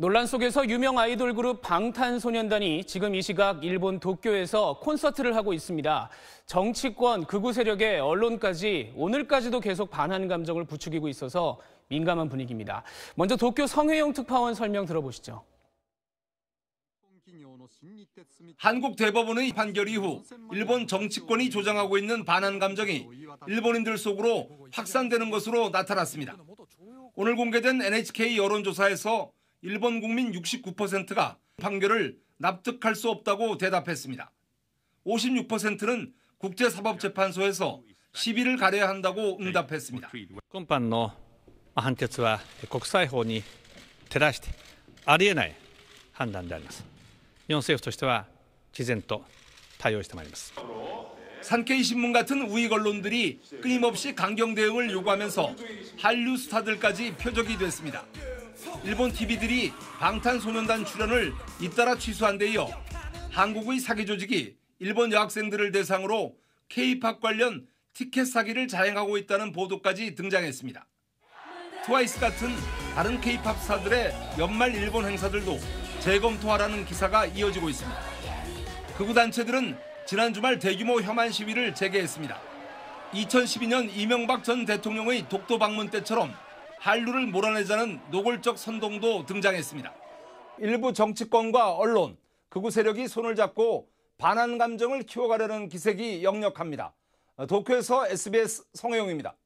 논란 속에서 유명 아이돌 그룹 방탄소년단이 지금 이 시각 일본 도쿄에서 콘서트를 하고 있습니다. 정치권, 극우 세력의 언론까지 오늘까지도 계속 반한 감정을 부추기고 있어서 민감한 분위기입니다. 먼저 도쿄 성혜영 특파원 설명 들어보시죠. 한국 대법원의 판결 이후 일본 정치권이 조장하고 있는 반한 감정이 일본인들 속으로 확산되는 것으로 나타났습니다. 오늘 공개된 NHK 여론조사에서 일본 국민 69%가 판결을 납득할 수 없다고 대답했습니다. 56%는 국제사법재판소에서 시비를 가려야 한다고 응답했습니다. 今般の判決は国際法に照らしてありえない判断であります。日本政府としては毅然と対応してまいります。 산케이 신문 같은 우익 언론들이 끊임없이 강경 대응을 요구하면서 한류 스타들까지 표적이 됐습니다. 일본 TV들이 방탄소년단 출연을 잇따라 취소한 데 이어 한국의 사기 조직이 일본 여학생들을 대상으로 K-팝 관련 티켓 사기를 자행하고 있다는 보도까지 등장했습니다. 트와이스 같은 다른 K-팝 스타들의 연말 일본 행사들도 재검토하라는 기사가 이어지고 있습니다. 극우 단체들은 지난 주말 대규모 혐한 시위를 재개했습니다. 2012년 이명박 전 대통령의 독도 방문 때처럼 한류를 몰아내자는 노골적 선동도 등장했습니다. 일부 정치권과 언론, 극우 세력이 손을 잡고 반한 감정을 키워가려는 기색이 역력합니다. 도쿄에서 SBS 성혜영입니다.